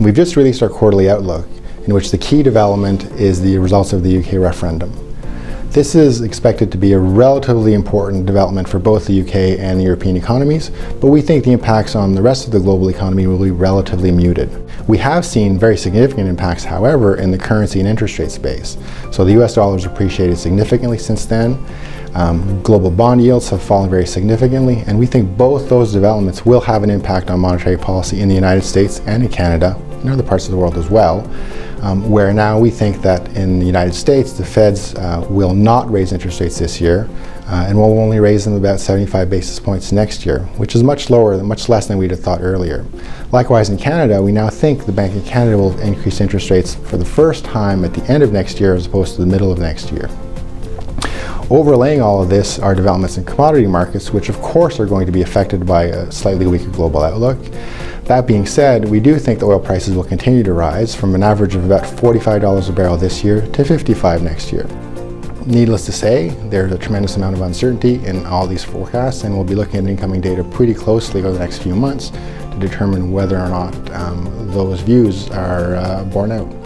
We've just released our quarterly outlook, in which the key development is the results of the UK referendum. This is expected to be a relatively important development for both the UK and the European economies, but we think the impacts on the rest of the global economy will be relatively muted. We have seen very significant impacts, however, in the currency and interest rate space. So the US dollar has appreciated significantly since then. Um, global bond yields have fallen very significantly, and we think both those developments will have an impact on monetary policy in the United States and in Canada, and other parts of the world as well um, where now we think that in the United States the Feds uh, will not raise interest rates this year uh, and will only raise them about 75 basis points next year, which is much lower, much less than we'd have thought earlier. Likewise in Canada, we now think the Bank of Canada will increase interest rates for the first time at the end of next year as opposed to the middle of next year. Overlaying all of this are developments in commodity markets, which of course are going to be affected by a slightly weaker global outlook. That being said, we do think the oil prices will continue to rise from an average of about $45 a barrel this year to 55 next year. Needless to say, there's a tremendous amount of uncertainty in all these forecasts and we'll be looking at incoming data pretty closely over the next few months to determine whether or not um, those views are uh, borne out.